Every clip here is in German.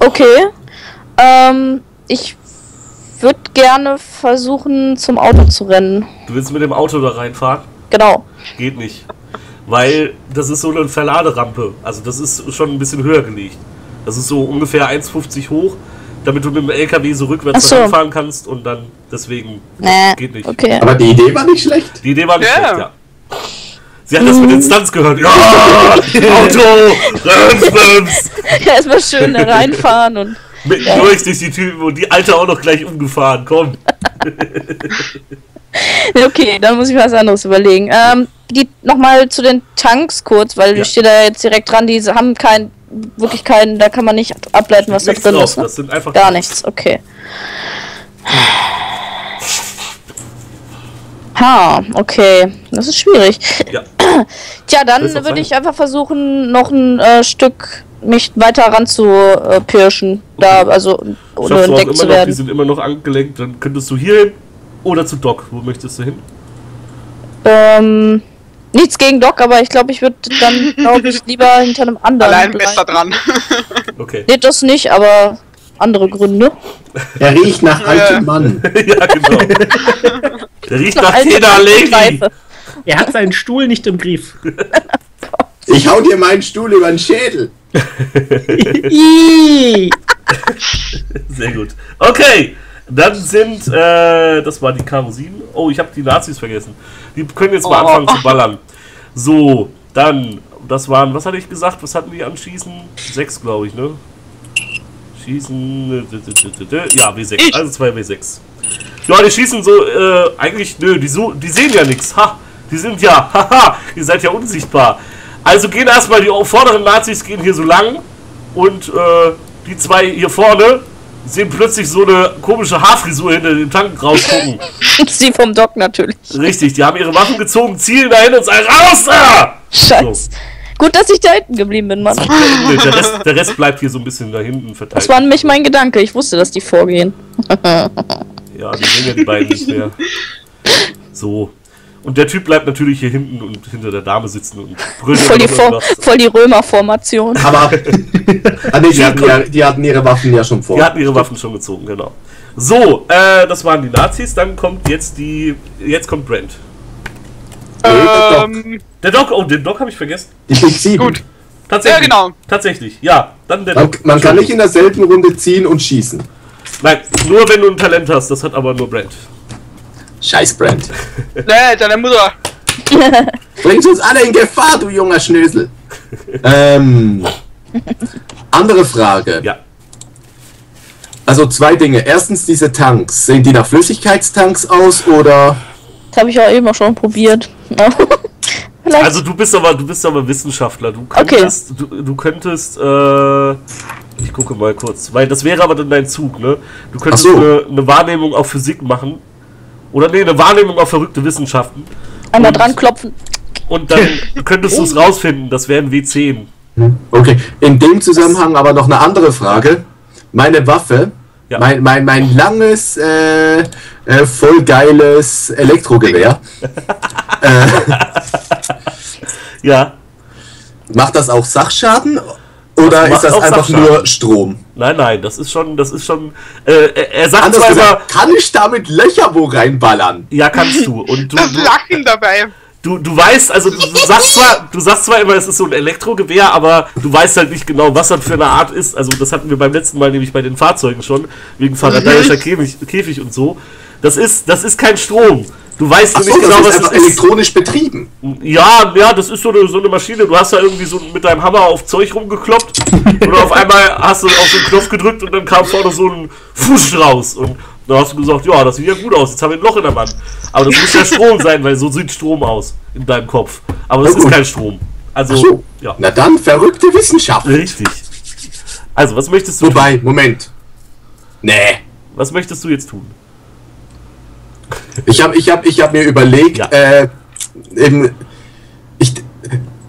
Okay. Ähm, ich würde gerne versuchen, zum Auto zu rennen. Du willst mit dem Auto da reinfahren? Genau. Geht nicht. Weil das ist so eine Verladerampe. Also das ist schon ein bisschen höher gelegt. Das ist so ungefähr 1,50 hoch, damit du mit dem LKW so rückwärts so. fahren kannst und dann deswegen Nee. geht nicht. Okay. Aber die Idee war nicht schlecht. Die Idee war nicht Ja. schlecht, ja. Sie hat das mit den Stunts gehört. Ja, Auto, Rums, Rums. Erstmal schön da reinfahren und. Mitten Ja. durch die Typen und die Alte auch noch gleich umgefahren. Komm. Okay, dann muss ich mir was anderes überlegen. Ähm, die nochmal zu den Tanks kurz, weil Ja. ich stehe da jetzt direkt dran, die haben kein, wirklich keinen, da kann man nicht ableiten, was da drin drauf, ist. Ne? Das sind einfach Gar nichts, okay. Ha, okay. Das ist schwierig. Ja. Tja, dann würde ich einfach versuchen, noch ein äh, Stück mich weiter ran zu äh, pirschen. Da, Okay. also ohne entdeckt zu noch, die werden. sind immer noch angelenkt, dann könntest du hier hin oder zu Doc. Wo möchtest du hin? Ähm, nichts gegen Doc, aber ich glaube, ich würde dann, glaube ich, lieber hinter einem anderen. Allein bleiben. besser dran. Okay. Nee, das nicht, aber andere Gründe. Er riecht nach altem Mann. ja, genau. Der riecht nach Legi. Pfeife. Er hat seinen Stuhl nicht im Griff. Ich hau dir meinen Stuhl über den Schädel. Sehr gut. Okay, dann sind, äh, das war die Karosinen. Oh, ich habe die Nazis vergessen. Die können jetzt mal Oh. anfangen zu ballern. So, dann, das waren, was hatte ich gesagt? Was hatten die an Schießen? Sechs, glaube ich, ne? Schießen, ja, W6, Ich. also zwei W6. Ja, die schießen so, äh, eigentlich, nö, die, so, die sehen ja nichts. Ha, die sind ja, haha, ihr seid ja unsichtbar. Also gehen erstmal die vorderen Nazis gehen hier so lang und äh, die zwei hier vorne sehen plötzlich so eine komische Haarfrisur hinter dem Tank rausgucken. Sie vom Doc natürlich. Richtig, die haben ihre Waffen gezogen, zielen dahin und sagen, raus da! Scheiß. Gut, dass ich da hinten geblieben bin, Mann. Der Rest, der Rest bleibt hier so ein bisschen da hinten verteilt. Das war nämlich mein Gedanke. Ich wusste, dass die vorgehen. Ja, die sehen ja die beiden nicht mehr. So. Und der Typ bleibt natürlich hier hinten und hinter der Dame sitzen und brüllt Voll die, Vor voll die Römer-Formation. Aber ah, nee, die, hatten ja, die hatten ihre Waffen ja schon vor. Die hatten ihre Waffen schon gezogen, genau. So, äh, das waren die Nazis. Dann kommt jetzt die. Jetzt kommt Brent. Ähm, Der Doc, oh, den Doc habe ich vergessen. Die Big Sieben. gut. Tatsächlich. Ja, genau. Tatsächlich, ja. Dann der Man, Doc. man kann nicht in derselben Runde ziehen und schießen. Nein, nur wenn du ein Talent hast. Das hat aber nur Brent. Scheiß Brand. Nee, deine Mutter. Bringst uns alle in Gefahr, du junger Schnösel. ähm, andere Frage. Ja. Also zwei Dinge. Erstens diese Tanks. Sehen die nach Flüssigkeitstanks aus oder? Das habe ich auch eben auch schon probiert. Vielleicht. Also du bist aber, du bist aber Wissenschaftler. Du könntest, du, du könntest, äh, ich gucke mal kurz, weil das wäre aber dann dein Zug, ne? Du könntest so. eine, eine Wahrnehmung auf Physik machen. Oder nee, eine Wahrnehmung auf verrückte Wissenschaften. Einmal und- dran klopfen. Und dann könntest du es rausfinden. Das wären W10. Okay. In dem Zusammenhang aber noch eine andere Frage. Meine Waffe, Ja. mein, mein, mein langes, äh, äh, voll geiles Elektrogewehr, Ja. macht das auch Sachschaden? Oder Das ist das einfach Sachschaden. nur Strom? Nein, nein, das ist schon, das ist schon. Äh, er- sagt Anders zwar immer, gesagt, kann ich damit Löcher wo reinballern? ja, kannst du. Und du, Das du, Lachen dabei. du, du weißt, also du, du sagst zwar, du sagst zwar immer, es ist so ein Elektrogewehr, aber du weißt halt nicht genau, was das für eine Art ist. Also das hatten wir beim letzten Mal nämlich bei den Fahrzeugen schon, wegen faradayischer Käfig, Käfig und so. Das ist, das ist kein Strom. Du weißt Ach nur so, nicht genau, das was ist es einfach ist. elektronisch betrieben. Ja, ja, das ist so eine, so eine Maschine. Du hast da irgendwie so mit deinem Hammer auf Zeug rumgekloppt und auf einmal hast du auf den Knopf gedrückt und dann kam vorne so ein Fuß raus. Und dann hast du gesagt, ja, das sieht ja gut aus, jetzt haben wir ein Loch in der Wand. Aber das muss ja Strom sein, weil so sieht Strom aus in deinem Kopf. Aber das Na ist kein Strom. Also, so. ja. Na dann, verrückte Wissenschaft. Richtig. Also, was möchtest du tun? Wobei, Moment. Nee. Was möchtest du jetzt tun? Ich habe ich hab, ich hab mir überlegt, Ja. äh, eben, ich,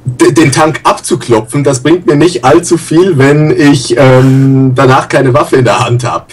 den Tank abzuklopfen, das bringt mir nicht allzu viel, wenn ich ähm, danach keine Waffe in der Hand habe.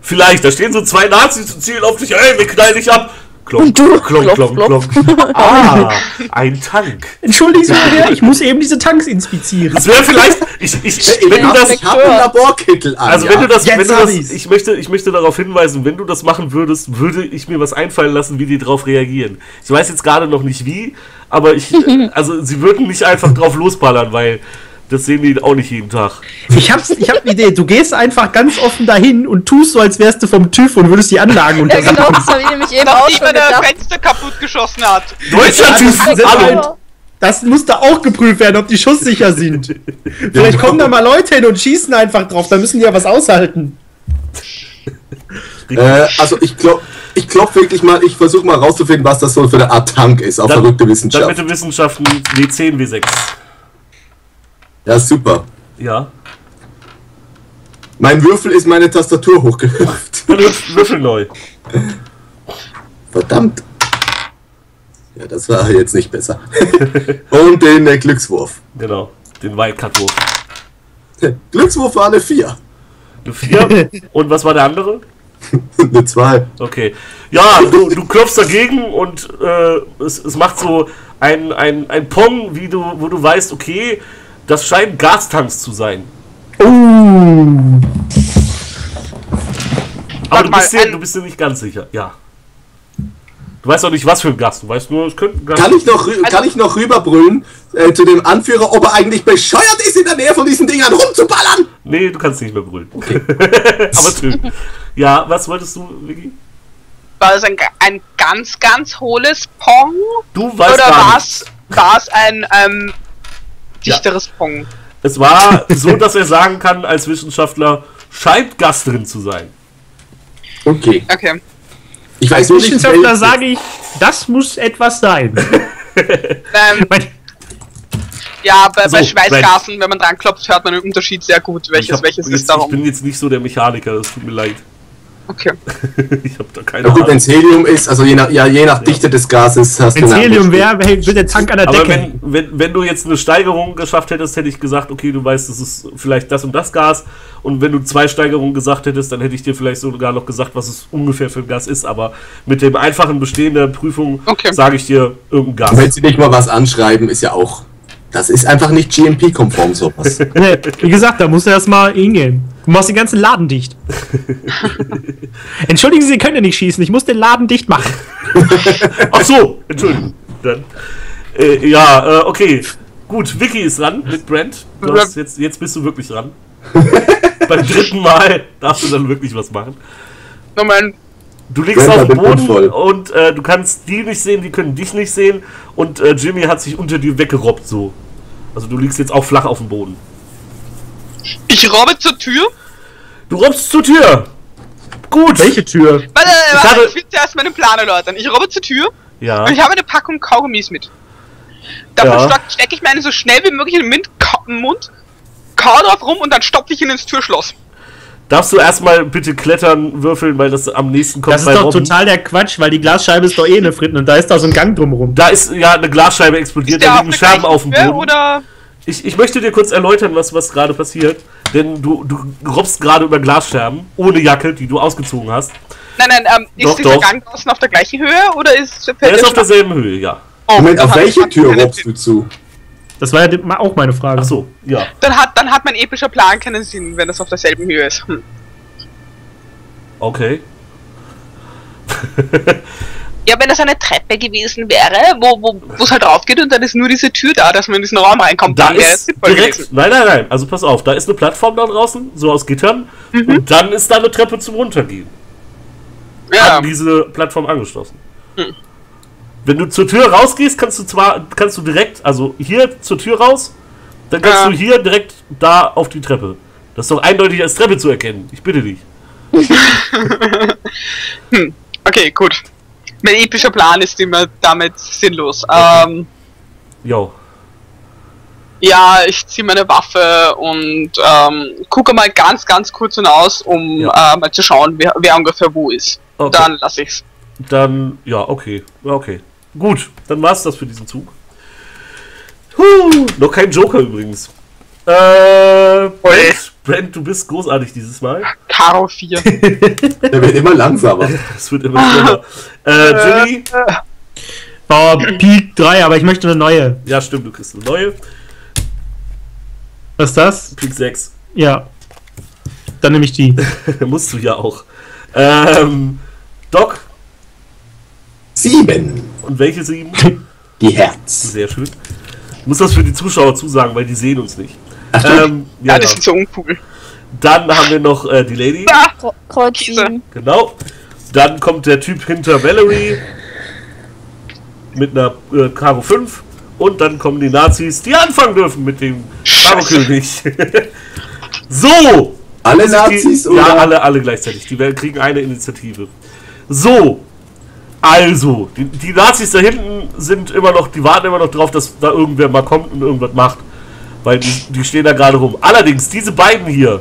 Vielleicht, da stehen so zwei Nazis und zielen auf dich, ey, wir knallen dich ab. Klonk, Und du, klonk, klopf, klonk, klonk. Ah, ein Tank. Entschuldigen Sie bitte, ich muss eben diese Tanks inspizieren. Das wäre vielleicht, ich, ich, Ich, wenn du das, ich habe einen Laborkittel an. also ja. wenn du das, Jetzt wenn du das, ich's. ich möchte, ich möchte darauf hinweisen, wenn du das machen würdest, würde ich mir was einfallen lassen, wie die drauf reagieren. Ich weiß jetzt gerade noch nicht wie, aber ich, also sie würden nicht einfach drauf losballern, weil das sehen die auch nicht jeden Tag. Ich hab's, ich hab eine Idee. Du gehst einfach ganz offen dahin und tust so, als wärst du vom TÜV und würdest die Anlagen Ja, genau, untersuchen. das habe ich nämlich eben auch schon er gedacht. Fenster kaputt geschossen hat. Deutscher TÜV, hallo! halt- Das muss da auch geprüft werden, ob die schusssicher sind. Vielleicht kommen da mal Leute hin und schießen einfach drauf, dann müssen die ja was aushalten. Äh, also ich klopf, ich klopf wirklich mal, ich versuche mal rauszufinden, was das so für eine Art Tank ist, auf Dann- verrückte Dann Wissenschaft. bitte Wissenschaften W10, W6. Ja, super. Ja. Mein Würfel ist meine Tastatur hochgehüpft. Würfel neu. Verdammt. Ja, das war jetzt nicht besser. Und den äh, Glückswurf. Genau. Den Wildcat-Wurf. Glückswurf war eine 4. Eine 4. Und was war der andere? eine 2. Okay. Ja, du, du klopfst dagegen und äh, es, es macht so ein, ein, ein Pong, wie du, wo du weißt, okay, das scheinen Gastanks zu sein. Uh. Aber du mal, bist, dir, du bist dir nicht ganz sicher, ja. Du weißt auch nicht, was für ein Gast. Du weißt nur, es könnte ein Gast Kann ich noch, rü- kann ich noch rüberbrüllen äh, zu dem Anführer, ob er eigentlich bescheuert ist, in der Nähe von diesen Dingern rumzuballern? Nee, du kannst nicht mehr brüllen. Aber schön. Ja, was wolltest du, Vicky? War das ein, ein ganz, ganz hohles Pong? Du weißt Oder es war es ein ähm, dichteres Pong? Es war so, dass er sagen kann, als Wissenschaftler, scheint Gast drin zu sein. Okay. Okay. Ich weiß Als nicht, Wissenschaftler welches. sage ich, das muss etwas sein. Ähm, ja, bei, bei So, Schweißgasen, wenn man dran klopft, hört man den Unterschied sehr gut. Ich Welches, hab welches jetzt, ist darum? Ich bin jetzt nicht so der Mechaniker, das tut mir leid. Okay. ich habe da keine Na gut, wenn Ahnung. es Helium ist, also je nach, ja, je nach Dichte des Gases hast Wenn es eine Helium wäre, wär- wird der Tank an der Aber Decke. wenn, wenn, wenn du jetzt eine Steigerung geschafft hättest, hätte ich gesagt, okay, du weißt, das ist vielleicht das und das Gas. Und wenn du zwei Steigerungen gesagt hättest, dann hätte ich dir vielleicht sogar noch gesagt, was es ungefähr für ein Gas ist. Aber mit dem einfachen Bestehen der Prüfung Okay. sage ich dir irgendein Und wenn Gas. sie nicht mal was anschreiben, ist ja auch. Das ist einfach nicht GMP-konform sowas. Nee, wie gesagt, da musst du erstmal hingehen. Du machst den ganzen Laden dicht. Entschuldigen Sie, Sie können ja nicht schießen. Ich muss den Laden dicht machen. Ach so, Entschuldigung. Dann, äh, ja, äh, okay. Gut, Vicky ist dran mit Brent. Du hast jetzt, jetzt bist du wirklich dran. Beim dritten Mal darfst du dann wirklich was machen. Moment. Du liegst Brent auf dem Boden voll. und äh, du kannst die nicht sehen, die können dich nicht sehen und äh, Jimmy hat sich unter dir weggerobbt so. Also du liegst jetzt auch flach auf dem Boden. Ich robbe zur Tür. Du robbst zur Tür. Gut. Welche Tür? Warte, Ich warte, habe- ich will zuerst meinen Plan erläutern. Ich robbe zur Tür Ja. und ich habe eine Packung Kaugummis mit. Davon Ja. steck- stecke ich mir eine so schnell wie möglich in den Mund kau drauf rum und dann stopfe ich ihn ins Türschloss. Darfst du erstmal bitte klettern würfeln, weil das am nächsten kommt Das ist bei doch Robben. total der Quatsch, weil die Glasscheibe ist doch eh eine Fritten und da ist da so ein Gang drumrum. Da ist ja eine Glasscheibe explodiert, da liegen Scherben auf dem Boden. Oder? Ich, ich möchte dir kurz erläutern, was, was gerade passiert. Denn du, du robbst gerade über Glasscherben, ohne Jacke, die du ausgezogen hast. Nein, nein, ähm, ist Doch, dieser doch. Gang draußen auf der gleichen Höhe oder ist Der ist auf derselben Höhe, ja. Oh, Moment, auf welche Tür robbst du zu? Das war ja auch meine Frage. Ach so, ja. Dann hat, dann hat mein epischer Plan keinen Sinn, wenn das auf derselben Höhe ist. Hm. Okay. Ja, wenn das eine Treppe gewesen wäre, wo wo wo es halt raufgeht und dann ist nur diese Tür da, dass man in diesen Raum reinkommt, Da dann wäre es sinnvoll direkt. gewesen. Nein, nein, nein. Also pass auf, da ist eine Plattform da draußen, so aus Gittern. Mhm. Und dann ist da eine Treppe zum Runtergehen. Ja, An diese Plattform angeschlossen. Hm. Wenn du zur Tür rausgehst, kannst du zwar, kannst du direkt, also hier zur Tür raus, dann kannst Ja. du hier direkt da auf die Treppe. Das ist doch eindeutig als Treppe zu erkennen. Ich bitte dich. okay, gut. Mein epischer Plan ist immer damit sinnlos. Ähm, Jo. ja, ich ziehe meine Waffe und ähm, gucke mal ganz, ganz kurz hinaus, um Ja. äh, mal zu schauen, wer, wer ungefähr wo ist. Okay. Dann lasse ich's. Dann, ja, okay. Ja, Okay. Gut, dann war's das für diesen Zug. Huh, noch kein Joker übrigens. Äh, Brent, Brent, du bist großartig dieses Mal. Karo 4. Der wird immer langsamer. Es wird immer schlimmer. äh, Jimmy? Oh, Peak 3, aber ich möchte eine neue. Ja, stimmt, du kriegst eine neue. Was ist das? Pick 6. Ja. Dann nehme ich die. Musst du ja auch. Ähm, Doc, Sieben. und welche sieben? Die Herz. Sehr schön. Ich muss das für die Zuschauer zusagen, weil die sehen uns nicht. Ähm, Ja, ja, die ja. sind so uncool. Dann haben wir noch äh, die Lady. Ah, Kreuz Käse. 7. Genau. Dann kommt der Typ hinter Valerie mit einer äh, Karo 5. Und dann kommen die Nazis, die anfangen dürfen mit dem Karo-König. so! Alle Nazis die, oder? Ja, alle, alle gleichzeitig. Die werden- kriegen eine Initiative. So. Also, die, die Nazis da hinten sind immer noch, die warten immer noch drauf, dass da irgendwer mal kommt und irgendwas macht. Weil die, die stehen da gerade rum. Allerdings, diese beiden hier,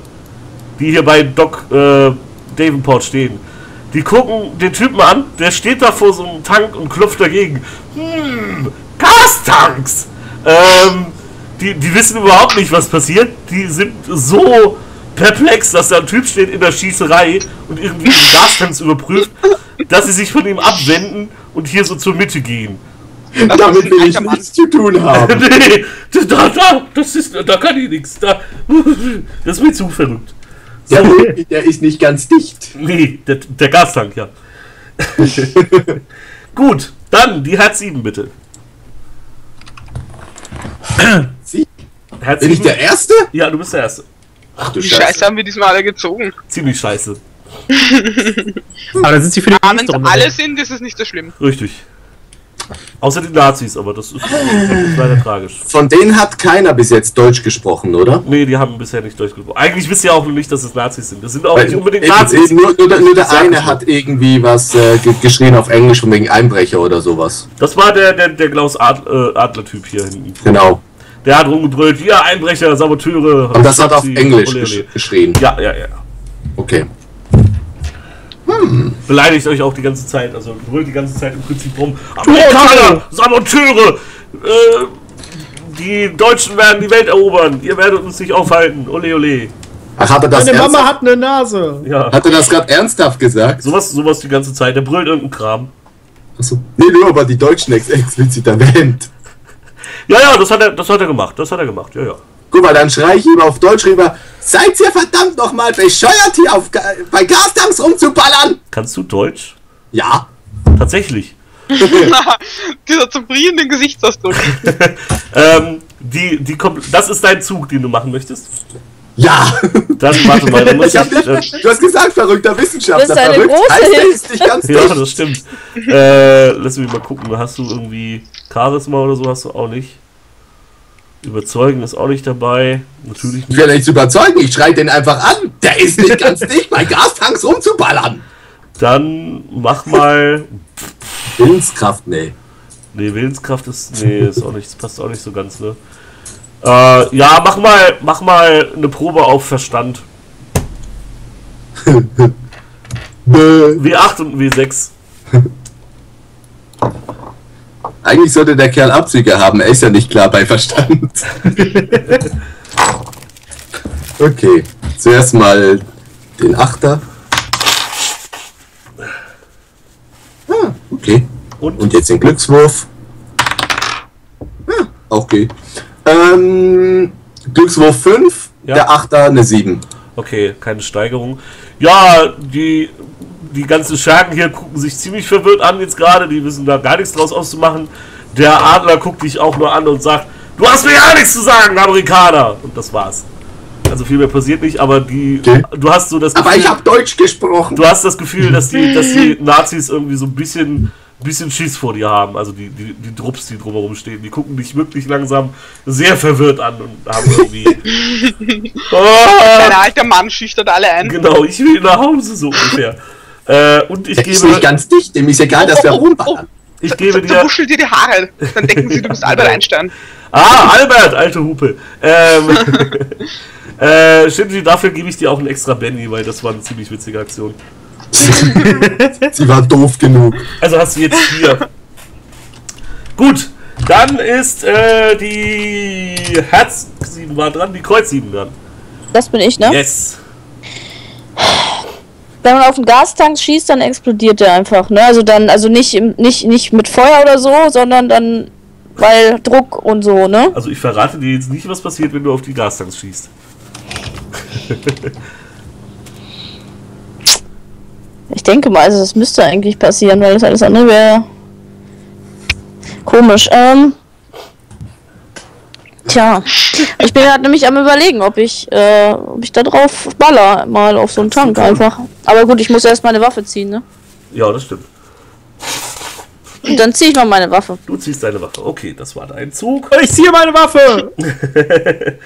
die hier bei Doc äh, Davenport stehen, die gucken den Typen an, der steht da vor so einem Tank und klopft dagegen. Hm, Gastanks! Ähm, die, die wissen überhaupt nicht, was passiert. Die sind so perplex, dass da ein Typ steht in der Schießerei und irgendwie den Gastanks überprüft, dass sie sich von ihm abwenden und hier so zur Mitte gehen. Damit will ich nichts zu tun haben. nee, da, da, das ist, da kann ich nichts. Da, das ist mir zu verrückt. Der, Mund, der ist nicht ganz dicht. Nee, der, der Gastank, ja. Gut, dann die Herz 7 bitte. Sie? Herz Bin ich 7? der Erste? Ja, du bist der Erste. Ach du Die Scheiße haben wir diesmal alle gezogen. Ziemlich scheiße. Aber dann sind sie für die Runde. alle sind, ist es nicht so schlimm. Richtig. Außer die Nazis, aber das ist, das ist leider tragisch. Von denen hat keiner bis jetzt Deutsch gesprochen, oder? Nee, die haben bisher nicht durchgebracht. Eigentlich wisst ihr auch nicht, dass es Nazis sind. Das sind auch Weil- nicht unbedingt eben, Nazis. eben, nur, nur, der- nur der eine hat irgendwie was äh, ge geschrien auf Englisch von wegen Einbrecher oder sowas. Das war der, der, der Klaus äh, Adler-Typ hier hinten. Genau. Der hat rumgebrüllt, ja, Einbrecher, Saboteure. Und das hat auf Englisch gesch geschrien. Ja, ja, ja. Okay. Beleidigt euch auch die ganze Zeit, also brüllt die ganze Zeit im Prinzip rum. Amerikaner, Saboteure, äh, die Deutschen werden die Welt erobern, ihr werdet uns nicht aufhalten, ole ole. Ach, hat er das, Meine Mama hat eine Nase. Ja, hat er das gerade ernsthaft gesagt? sowas, sowas die ganze Zeit, der brüllt irgendeinen Kram. Achso. Nee, nur aber die Deutschen ex explizit erwähnt. Ja, ja, das hat er, das hat er gemacht, das hat er gemacht, ja, ja. Guck mal, dann schrei ich ihm auf Deutsch rüber. Seid ihr verdammt nochmal bescheuert, hier auf, bei Gastanks rumzuballern? Kannst du Deutsch? Ja. Tatsächlich. Dieser zufriedene Gesichtsausdruck. Ähm, die, die das ist dein Zug, den du machen möchtest. Ja. Dann warte mal, dann muss Ich ich, dich, äh, du hast gesagt, verrückter Wissenschaftler. Du bist eine Verrückt große heißt, Hilfe. ist nicht ganz Ja, das stimmt. äh, lass mich mal gucken. Hast du irgendwie Charisma oder so? Hast du auch nicht. Überzeugen ist auch nicht dabei. Natürlich Ich nicht. will nichts überzeugen, ich schrei den einfach an. Der ist nicht ganz dicht, bei Gastanks rumzuballern. Dann mach mal. Willenskraft, nee. Nee, Willenskraft ist. Nee, ist auch nicht, das passt auch nicht so ganz, ne? Äh, ja, mach mal, mach mal eine Probe auf Verstand. Bäh. W8 und W6. Eigentlich sollte der Kerl Abzüge haben, er ist ja nicht klar bei Verstand. okay, zuerst mal den Achter. Ah, okay. Und? Und jetzt den Glückswurf. Ah, auch geht. Ähm, Glückswurf 5, Ja. der Achter eine 7. Okay, keine Steigerung. Ja, die, die ganzen Schergen hier gucken sich ziemlich verwirrt an jetzt gerade. Die wissen da gar nichts draus auszumachen. Der Adler guckt dich auch nur an und sagt, du hast mir ja nichts zu sagen, Amerikaner. Und das war's. Also viel mehr passiert nicht, aber die, Okay. du hast so das Aber ich habe Deutsch gesprochen. du hast das Gefühl, dass die, dass die Nazis irgendwie so ein bisschen, bisschen Schiss vor dir haben. Also die, die, die Trupps, die drumherum stehen, die gucken dich wirklich langsam sehr verwirrt an und haben irgendwie. Oh, Ein alter Mann schüchtert alle ein. Genau, ich will nach Hause so ungefähr. Äh, und ich Der ist gebe, nicht ganz dicht, dem ist egal, dass wir Oh, oh, oh, rumballern. ich gebe dir. Verwuschel dir die Haare. Dann denken sie, du bist Albert Einstein. Ah, Albert, alte Hupe. Ähm, äh, Shinji, dafür gebe ich dir auch einen extra Benny, weil das war eine ziemlich witzige Aktion. Sie war doof genug. Also hast du jetzt vier. Gut, dann ist äh, die Herz 7 war dran, die Kreuz 7 dran. Das bin ich, ne? Yes. Wenn man auf den Gastank schießt, dann explodiert der einfach, ne? Also dann, also nicht, im- nicht, nicht mit Feuer oder so, sondern dann, weil Druck und so, ne? Also ich verrate dir jetzt nicht, was passiert, wenn du auf die Gastanks schießt. Ich denke mal, also das müsste eigentlich passieren, weil das alles andere wäre komisch. Ähm. Tja, ich bin gerade nämlich am überlegen, ob ich, äh, ob ich da drauf baller, mal auf so einen Tank einfach. Aber gut, ich muss erst meine Waffe ziehen, ne? Ja, das stimmt. Und dann ziehe ich mal meine Waffe. Du ziehst deine Waffe. Okay, das war dein Zug. Ich ziehe meine Waffe!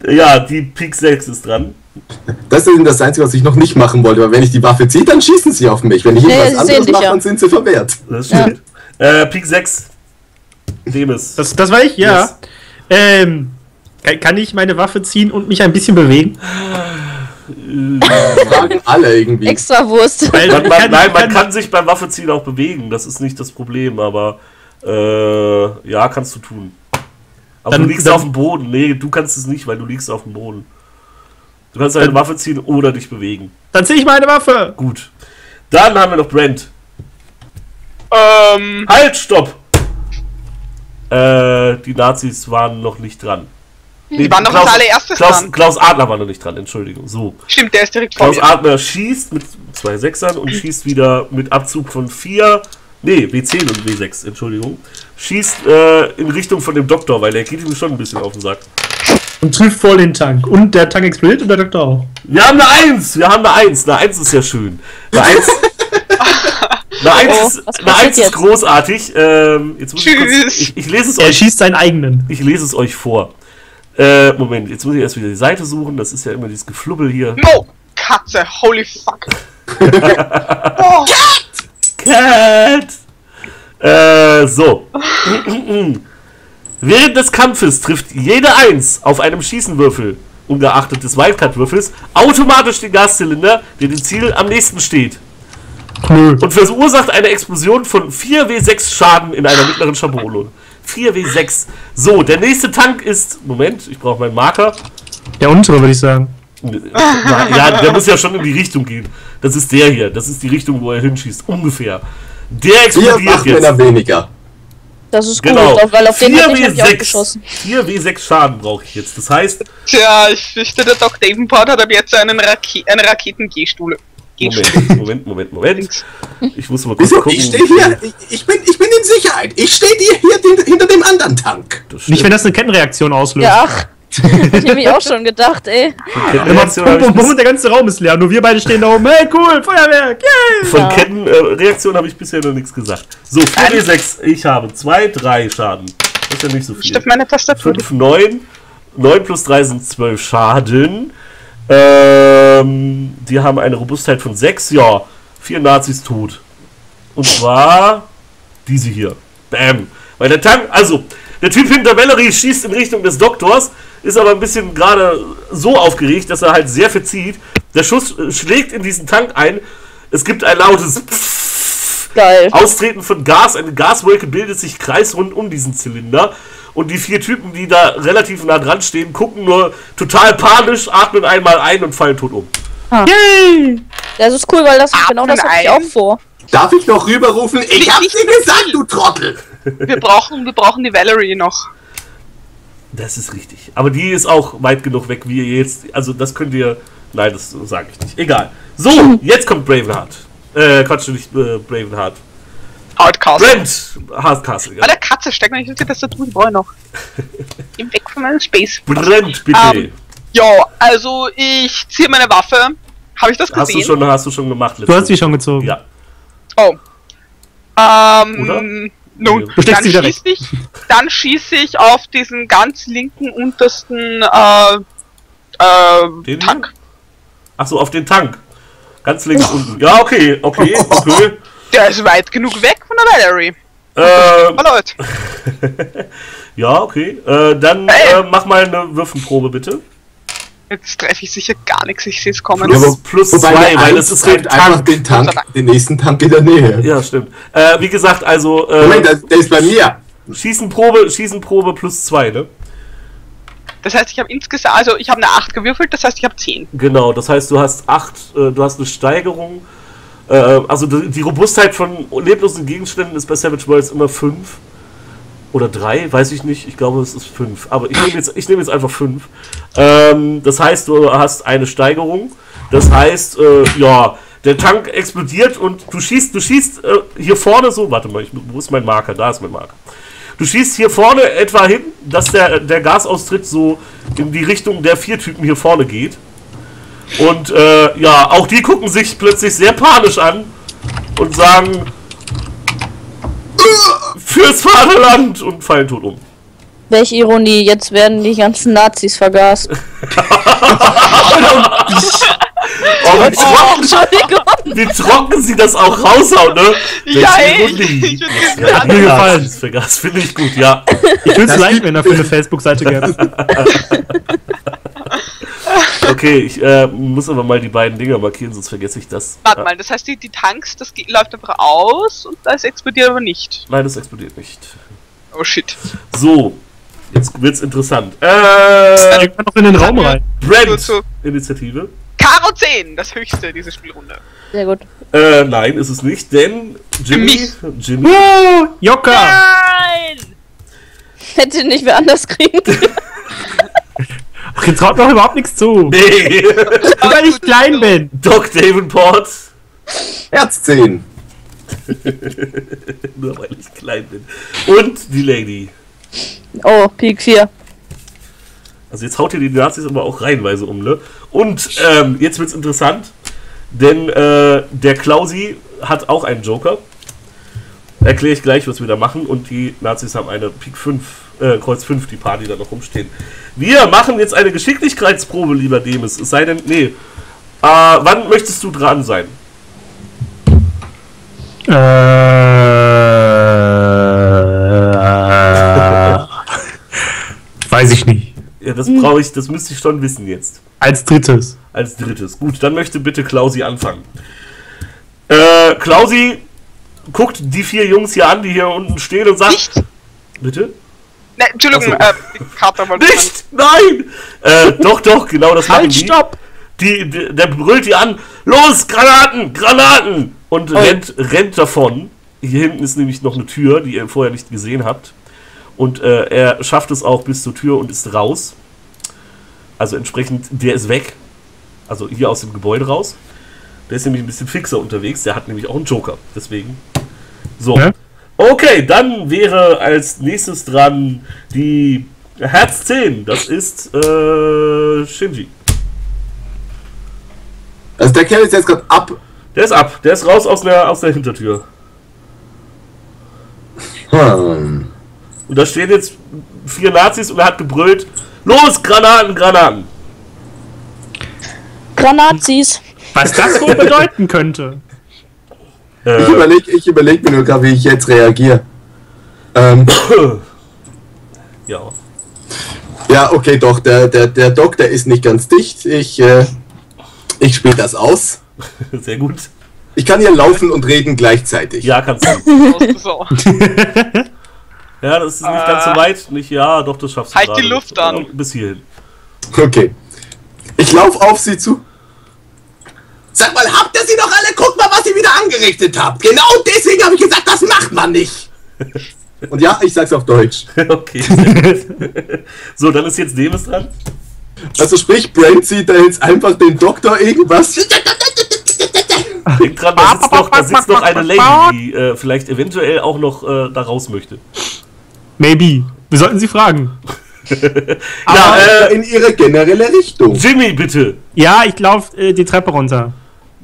Ja, die Pik 6 ist dran. Das ist das Einzige, was ich noch nicht machen wollte. Aber wenn ich die Waffe ziehe, dann schießen sie auf mich. Wenn ich Nee, irgendwas anderes mache, ja. dann sind sie verwehrt. Das stimmt. Äh, Pik 6. Demis. Das, das war ich, ja. Yes. Ähm, kann, kann ich meine Waffe ziehen und mich ein bisschen bewegen? Fragen alle irgendwie. Extra Wurst. Weil Man, man, kann- nein, man kann- kann sich beim Waffeziehen auch bewegen. Das ist nicht das Problem, aber äh, ja, kannst du tun. Aber Dann- du liegst dann- auf dem Boden. Nee, du kannst es nicht, weil du liegst auf dem Boden. Du kannst deine Dann- Waffe ziehen oder dich bewegen. Dann ziehe ich meine Waffe! Gut. Dann haben wir noch Brent. Ähm, Halt, stopp! Äh, die Nazis waren noch nicht dran. Nee, die waren doch als allererstes Klaus, dran. Klaus Adler war noch nicht dran, Entschuldigung. So. Stimmt, der ist direkt vor Klaus mir. Adler schießt mit zwei Sechsern und schießt wieder mit Abzug von vier. Nee, W10 und W6, Entschuldigung. Schießt äh, in Richtung von dem Doktor, weil der geht ihm schon ein bisschen auf den Sack. Und trifft voll den Tank. Und der Tank explodiert und der Doktor auch. Wir haben eine Eins! Wir haben eine Eins! Eine Eins ist ja schön. Eine Eins. Eine Eins, Oh, eine Eins ist großartig. Ähm, jetzt muss ich, kurz, Tschüss. ich, ich lese es Er euch schießt seinen eigenen. Ich lese es euch vor. Äh, Moment, jetzt muss ich erst wieder die Seite suchen. Das ist ja immer dieses Geflubbel hier. No! Katze, holy fuck. oh, Cat! Äh, so. Während des Kampfes trifft jede Eins auf einem Schießenwürfel, ungeachtet des Wildcard-Würfels, automatisch den Gaszylinder, der dem Ziel am nächsten steht. Nö. Und verursacht eine Explosion von 4W6 Schaden in einer mittleren Schablone. 4W6. So, der nächste Tank ist. Moment, ich brauche meinen Marker. Der untere, würde ich sagen. Na, ja, der muss ja schon in die Richtung gehen. Das ist der hier. Das ist die Richtung, wo er hinschießt. Ungefähr. Der explodiert jetzt. Wachmänner weniger. Das ist Genau. gut, weil auf den hätte ich auch 4W6. geschossen. 4W6 Schaden brauche ich jetzt. Das heißt, tja, ich fürchte, der Doc Davenport hat ab jetzt einen Rake eine Raketen-Gehstuhl. Moment, Moment, Moment, Moment. Ich muss mal kurz gucken. Ich stehe hier. Ich, ich, bin, ich bin in Sicherheit. Ich stehe hier, hier hin- hinter dem anderen Tank. Nicht, wenn das eine Kettenreaktion auslöst. Ja, ach. Hab ich nämlich auch schon gedacht, ey. Kettenreaktion bum, habe bum, der ganze Raum ist leer. Nur wir beide stehen da oben. Hey, cool, Feuerwerk, yay! Von Ja. Kettenreaktion habe ich bisher noch nichts gesagt. So, 4W6. Ich habe 2, 3 Schaden. Das ist ja nicht so viel. meine Tastatur. 5, 9. 9 plus 3 sind 12 Schaden. Ähm, die haben eine Robustheit von 6. Ja, vier Nazis tot. Und zwar diese hier. Bam. Weil der Tank, also, der Typ hinter Valerie schießt in Richtung des Doktors, ist aber ein bisschen gerade so aufgeregt, dass er halt sehr verzieht. Der Schuss schlägt in diesen Tank ein. Es gibt ein lautes Geil. Austreten von Gas, eine Gaswolke bildet sich kreisrund um diesen Zylinder. Und die vier Typen, die da relativ nah dran stehen, gucken nur total panisch, atmen einmal ein und fallen tot um. Yay! Das ist cool, weil das genau das Atmen hatte ich auch vor. Darf ich noch rüberrufen? Ich hab nicht dir gesagt, du Trottel! Wir brauchen, wir brauchen die Valerie noch. Das ist richtig. Aber die ist auch weit genug weg, wie ihr jetzt. Also, das könnt ihr. Nein, das sage ich nicht. Egal. So, jetzt kommt Bravenheart. Äh, Quatsch, nicht äh, Bravenheart. Hardcast. Brent Hardcastle. Ja. Bei der Katze, steck mal nicht auf die Tastatur, die brauche ich noch. Geh weg von meinem Space. Brent, bitte. Ähm, Ja, also ich ziehe meine Waffe. Habe ich das hast, du gesehen? schon, hast du schon gemacht? Du hast sie schon gezogen. Ja. Oh. Ähm, Oder? Nun, Du dann schieße ich, dann schieße ich auf diesen ganz linken untersten äh, äh? Tank. Achso, auf den Tank. Ganz links unten. Ja, okay, okay, okay. Der ist weit genug weg von der Valerie. Ähm, Leute, ja, okay. Äh, dann Hey. äh, mach mal eine Würfenprobe, bitte. Jetzt treffe ich sicher gar nichts, ich sehe es kommen. Plus- Ja, plus wobei zwei, weil es ist den einfach Tank. den Tank, den nächsten Tank in der Nähe. Ja, stimmt. Äh, wie gesagt, also äh, Moment, der, der ist bei mir. Schießenprobe, Schießenprobe plus zwei, ne? Das heißt, ich habe insgesamt, also ich habe eine 8 gewürfelt, das heißt, ich habe 10. Genau, das heißt, du hast acht, äh, du hast eine Steigerung. Äh, also die, die Robustheit von leblosen Gegenständen ist bei Savage Worlds immer 5. Oder 3, weiß ich nicht. Ich glaube, es ist 5. Aber ich nehme jetzt, ich nehme jetzt einfach 5. Ähm, das heißt, du hast eine Steigerung. Das heißt, äh, ja, der Tank explodiert und du schießt, du schießt äh, hier vorne so, warte mal, ich, wo ist mein Marker? Da ist mein Marker. Du schießt hier vorne etwa hin, dass der, der Gasaustritt so in die Richtung der vier Typen hier vorne geht. Und äh, ja, auch die gucken sich plötzlich sehr panisch an und sagen fürs Vaterland und fallen tot um. Welche Ironie, jetzt werden die ganzen Nazis vergast. Oh, wie, Oh, trocken, Entschuldigung. wie trocken sie das auch raushauen, ne? Ja, Welche ey, Ironie. ich Ja, Hat mir gefallen. Vergaß, finde ich gut, ja. Ich würde es like, wenn er für eine Facebook-Seite gäbe. Okay, ich äh, muss aber mal die beiden Dinger markieren, sonst vergesse ich das. Warte mal, das heißt, die, die Tanks, das geht, läuft einfach aus und das explodiert aber nicht. Nein, das explodiert nicht. Oh shit. So, jetzt wird's interessant. Äh, Denk mal noch in den Raum rein. So. Initiative. Karo 10, das höchste diese Spielrunde. Sehr gut. Äh, nein, ist es nicht, denn Jimmy. Jimmy, Oh, Jocker! Nein! Hätte nicht wer anders kriegen können. Ihr traut doch überhaupt nichts zu. nee, Nur weil ich klein bin. Doc Davenport, Herz 10. nur weil ich klein bin. Und die Lady. Oh, Pik 4. Also jetzt haut ihr die Nazis aber auch reihenweise um, ne? Und ähm, jetzt wird's interessant, denn äh, der Klausi hat auch einen Joker. Erkläre ich gleich, was wir da machen. Und die Nazis haben eine Pik 5, äh, Kreuz 5, die Party da noch rumstehen. Wir machen jetzt eine Geschicklichkeitsprobe, lieber Demis. Es sei denn, nee. Äh, wann möchtest du dran sein? Äh, weiß ich nicht. Ja, das brauche ich, das müsste ich schon wissen jetzt. Als drittes. Als drittes. Gut, dann möchte bitte Klausi anfangen. Äh, Klausi guckt die vier Jungs hier an, die hier unten stehen und sagt. Nicht? Bitte? Ne, Entschuldigung, Ach äh, die Karte wollte Nicht! Nein! Äh, doch, doch, genau das machen Halt, die. stopp! Die, die, der brüllt die an. Los, Granaten, Granaten! Und rennt, rennt davon. Hier hinten ist nämlich noch eine Tür, die ihr vorher nicht gesehen habt. Und äh, er schafft es auch bis zur Tür und ist raus. Also entsprechend, der ist weg. Also hier aus dem Gebäude raus. Der ist nämlich ein bisschen fixer unterwegs. Der hat nämlich auch einen Joker. Deswegen. So. Ja. Okay, dann wäre als nächstes dran die Herz 10. Das ist äh, Shinji. Also der Kerl ist jetzt gerade ab. Der ist ab. Der ist raus aus der, aus der Hintertür. Hm. Und da stehen jetzt vier Nazis und er hat gebrüllt: Los, Granaten, Granaten! Granazis. Was das wohl bedeuten könnte. Ich Äh, überlege ich überleg mir nur gerade, wie ich jetzt reagiere. Ähm, ja. ja, okay, doch, der, der, der Doc, der ist nicht ganz dicht. Ich, äh, ich spiele das aus. Sehr gut. Ich kann hier laufen und reden gleichzeitig. Ja, kannst du. Ja, das ist nicht ganz so Äh. weit. Nicht, ja, doch, das schaffst du Halt gerade. die Luft an. Bis hierhin. Okay. Ich laufe auf sie zu. Sag mal, habt ihr sie doch alle? Guckt mal, was ihr wieder angerichtet habt. Genau deswegen habe ich gesagt, das macht man nicht. Und ja, ich sag's auf Deutsch. okay. so, dann ist jetzt Demis dran. Also sprich, Brent sieht da jetzt einfach den Doktor irgendwas. Denk dran, da sitzt noch, da sitzt noch eine Lady, die äh, vielleicht eventuell auch noch äh, da raus möchte. Maybe. Wir sollten sie fragen. Ja, äh, in ihre generelle Richtung. Jimmy, bitte. Ja, ich laufe äh, die Treppe runter.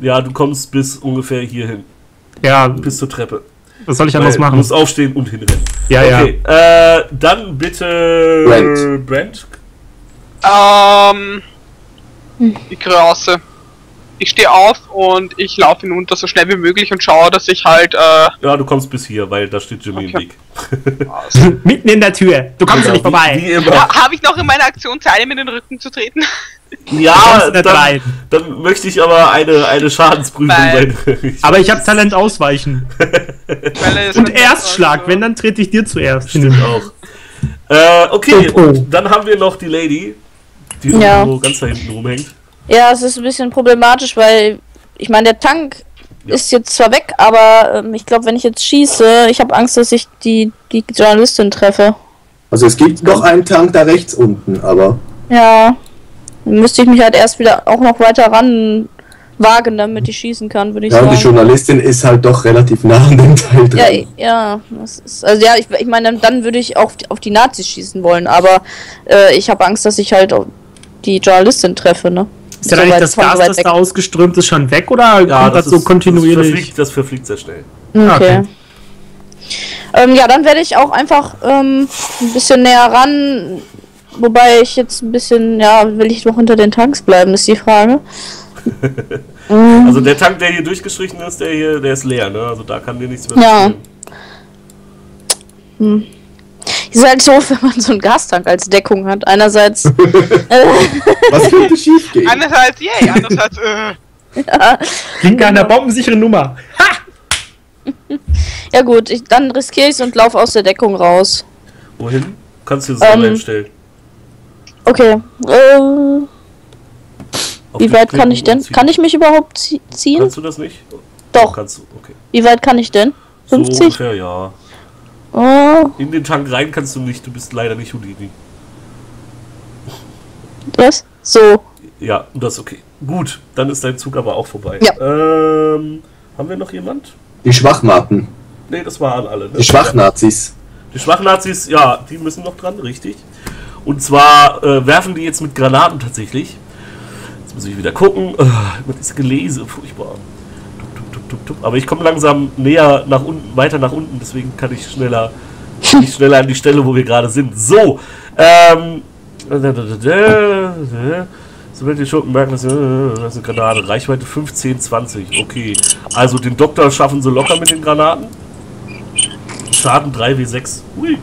Ja, du kommst bis ungefähr hierhin. Ja, Bis zur Treppe. was soll ich Weil anders Du machen? musst aufstehen und hinrennen. Ja, ja. Okay, äh, dann bitte. Brent. Brent. Ähm, die Größe. Ich stehe auf und ich laufe hinunter so schnell wie möglich und schaue, dass ich halt, äh, Ja, du kommst bis hier, weil da steht Jimmy Okay. im Weg. Mitten in der Tür. Du kommst ja nicht vorbei. wie immer. ha, habe ich noch in meiner Aktion Zeit, ihm in den Rücken zu treten? Ja, dann, rein. dann möchte ich aber eine, eine Schadensprüfung sein. Aber ich habe Talent ausweichen. Und halt- Erstschlag, wenn, dann trete ich dir zuerst. Stimmt auch. Äh, okay, Oh, oh. und dann haben wir noch die Lady, die Ja. irgendwo ganz da hinten rumhängt. Ja, es ist ein bisschen problematisch, weil ich meine, der Tank Ja. ist jetzt zwar weg, aber ähm, ich glaube, wenn ich jetzt schieße, ich habe Angst, dass ich die, die Journalistin treffe. Also es gibt noch einen Tank da rechts unten, aber Ja. Dann müsste ich mich halt erst wieder auch noch weiter ran wagen, damit ich schießen kann, würde ich ja, und die sagen. Journalistin ist halt doch relativ nah an dem Teil dran. Ja, ja, das ist, also ja, ich, ich meine, dann, würde ich auf, die- auf die Nazis schießen wollen, aber äh, ich habe Angst, dass ich halt auch die Journalistin treffe, ne? Ist denn So eigentlich weit- das Gas, das da ausgeströmt ist, schon weg oder kommt das, so Das kontinuierlich? verfliegt, das verfliegt sehr schnell. Okay. Okay. Ähm, ja, dann werde ich auch einfach ähm, ein bisschen näher ran. Wobei ich jetzt ein bisschen, ja, will ich noch hinter den Tanks bleiben, ist die Frage. Also der Tank, der hier durchgestrichen ist, der hier, der ist leer, ne? Also da kann dir nichts mehr Ja. passieren. Ist halt so, wenn man so einen Gastank als Deckung hat. Einerseits, äh, Was könnte schief gehen? Einerseits, yay, andererseits, äh. Klingt nach einer bombensicheren Nummer. ja gut, ich, dann riskiere ich es und laufe aus der Deckung raus. Wohin? Kannst du dir selber Ähm, hinstellen. Okay. Äh, Auf wie weit kann ich denn? ziehen. Kann ich mich überhaupt zie- ziehen? Kannst du das nicht? Doch. Kannst du, okay. Wie weit kann ich denn? So 50? ungefähr, ja. Oh, In den Tank rein kannst du nicht, du bist leider nicht Houdini. was? So. Ja, das ist okay. Gut, dann ist dein Zug aber auch vorbei. Ja. Ähm, haben wir noch jemand? Die Schwachmaten, Nee, das waren alle. Ne? die Schwachnazis. Die Schwachnazis, ja, die müssen noch dran, richtig. Und zwar äh, werfen die jetzt mit Granaten tatsächlich. Jetzt muss ich wieder gucken. Äh, immer diese Gelese, furchtbar. Tup, tup. Aber ich komme langsam näher nach unten, weiter nach unten, deswegen kann ich schneller, nicht schneller an die Stelle, wo wir gerade sind. So, ähm. Sobald die Schurken merken, dass das eine Granate. Reichweite 15, 20. Okay. Also den Doktor schaffen sie locker mit den Granaten. Schaden 3w6. Ui.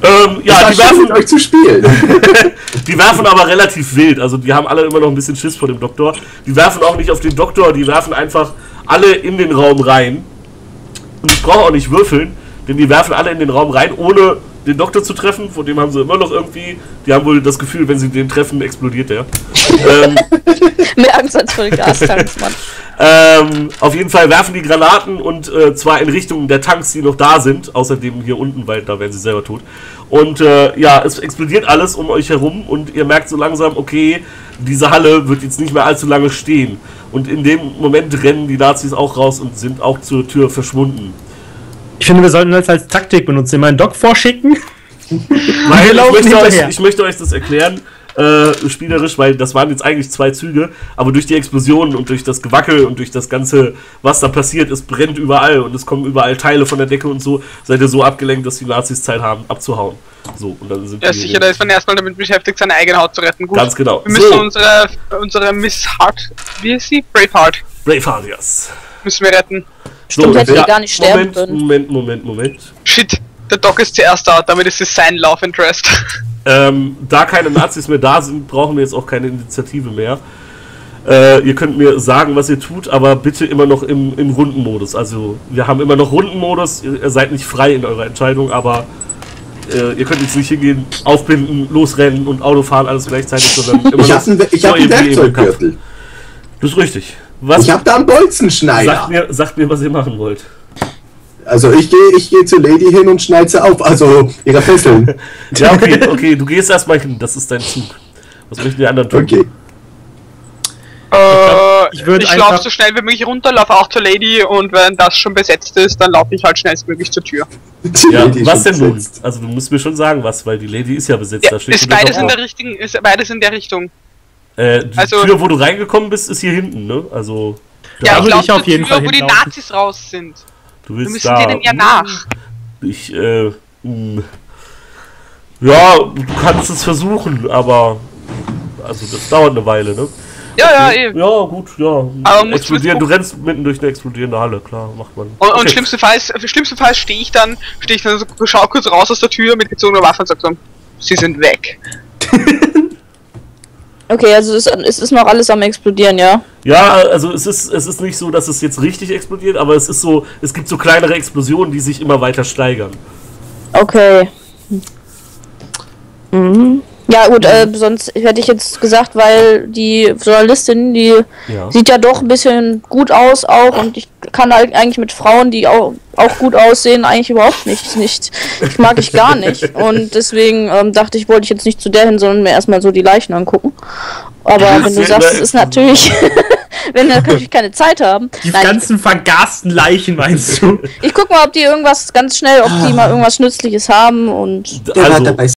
Ähm, ja, die schön, mit werfen, euch zu spielen. die werfen aber relativ wild. Also die haben alle immer noch ein bisschen Schiss vor dem Doktor. Die werfen auch nicht auf den Doktor, die werfen einfach alle in den Raum rein. Und ich brauche auch nicht würfeln, denn die werfen alle in den Raum rein, ohne den Doktor zu treffen. Von dem haben sie immer noch irgendwie. Die haben wohl das Gefühl, wenn sie den treffen, explodiert der. ähm, Mehr Angst als vor den Gastanks, Mann. ähm, auf jeden Fall werfen die Granaten und äh, zwar in Richtung der Tanks, die noch da sind. Außerdem hier unten, weil da werden sie selber tot. Und äh, ja, es explodiert alles um euch herum und ihr merkt so langsam, okay, diese Halle wird jetzt nicht mehr allzu lange stehen. Und in dem Moment rennen die Nazis auch raus und sind auch zur Tür verschwunden. Ich finde, wir sollten das als Taktik benutzen. Immer einen Doc vorschicken. Weil ich möchte, euch, ich möchte euch das erklären, äh, spielerisch, weil das waren jetzt eigentlich zwei Züge, aber durch die Explosionen und durch das Gewackel und durch das Ganze, was da passiert, es brennt überall und es kommen überall Teile von der Decke und so, seid ihr so abgelenkt, dass die Nazis Zeit haben, abzuhauen. So, und dann sind Ja, die- sicher, da ist man erstmal damit beschäftigt, seine eigene Haut zu retten. Gut. Ganz genau. Wir müssen So. unsere, unsere Miss Hart, wie ist sie? Braveheart, Braveheart, yes. müssen wir retten. Stimmt, hätte die gar nicht sterben Moment, können. Moment, Moment, Moment. Shit, der Doc ist zuerst da, damit ist es sein Love Interest. Ähm, da keine Nazis mehr da sind, brauchen wir jetzt auch keine Initiative mehr. Äh, ihr könnt mir sagen, was ihr tut, aber bitte immer noch im, im Rundenmodus. Also, wir haben immer noch Rundenmodus. Ihr, ihr seid nicht frei in eurer Entscheidung, aber äh, ihr könnt jetzt nicht hingehen, aufbinden, losrennen und Auto fahren, alles gleichzeitig, sondern immer Ich noch habe einen, ich hab neue einen. Werkzeuggürtel. Das ist richtig. Was? Ich habe da einen Bolzenschneider. sagt, mir, sagt mir, was ihr machen wollt. Also ich gehe ich geh zur Lady hin und schneide sie auf, also ihre Fesseln. Ja, okay, okay, du gehst erstmal hin, das ist dein Zug. Was möchten die anderen tun? Okay. Äh, ich würd ich einfach- laufe so schnell wie möglich runter, laufe auch zur Lady und wenn das schon besetzt ist, dann laufe ich halt schnellstmöglich zur Tür. Ja, was denn nun? Also du musst mir schon sagen, was, weil die Lady ist ja besetzt. Ja, da steht ist beides in der richtigen, ist beides in der Richtung. Äh, die Also- Tür, wo du reingekommen bist, ist hier hinten, ne? Also. Ja, Ja, ich laufe ich auf jeden Tür, Fall wo die. Nazis raus sind. du Wir willst müssen da. denen ja nach. Ich, äh. Mh. Ja, du kannst es versuchen, aber. Also, das dauert eine Weile, ne? Ja, ja, eh. Ja, gut, ja. Aber Explodieren, du rennst mitten durch eine explodierende Halle, klar, macht man. Und, Okay. und schlimmstenfalls, schlimmstenfalls stehe ich dann, stehe ich dann so, schau kurz raus aus der Tür mit gezogener Waffe und sag so, sie sind weg. Okay, also es, es ist noch alles am explodieren, ja? Ja, also es ist, es ist nicht so, dass es jetzt richtig explodiert, aber es ist so, es gibt so kleinere Explosionen, die sich immer weiter steigern. Okay. Mhm. Ja gut, äh, sonst hätte ich jetzt gesagt, weil die Journalistin, die Ja. sieht ja doch ein bisschen gut aus auch und ich kann halt eigentlich mit Frauen, die auch, auch gut aussehen, eigentlich überhaupt nicht. nicht. Ich mag ich gar nicht. Und deswegen ähm, dachte ich, wollte ich jetzt nicht zu der hin, sondern mir erstmal so die Leichen angucken. Aber wenn du sagst, es echt- ist natürlich. wenn dann kann ich keine Zeit haben. Die Nein, ganzen vergasten Leichen, meinst du? ich guck mal, ob die irgendwas ganz schnell, ob die mal irgendwas Nützliches haben und Also,